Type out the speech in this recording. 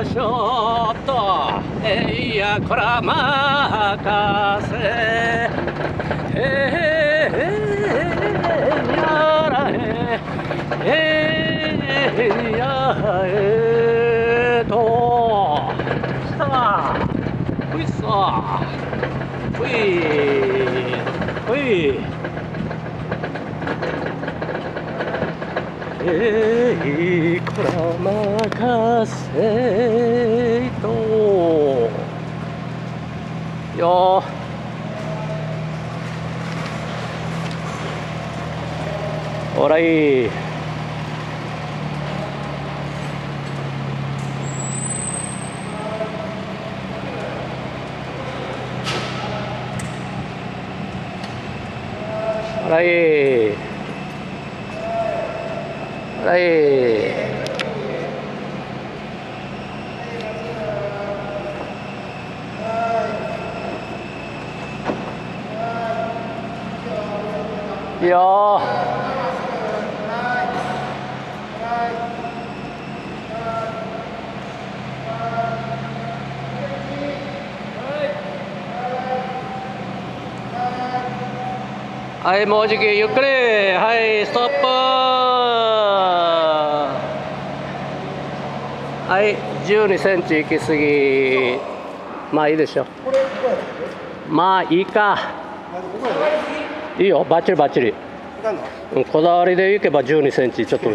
ましょうと。えいやこらまかせ。えいやらええいやえとさあほいさあほいほいえいこら任せと。よほらいい。ほらいい。はい。いいよはい、もうじきゆっくり。はい、ストップ。はい、12センチ行き過ぎ。まあいいでしょまあいいか。いいよ、バッチリバッチリ。こだわりで行けば12センチちょっと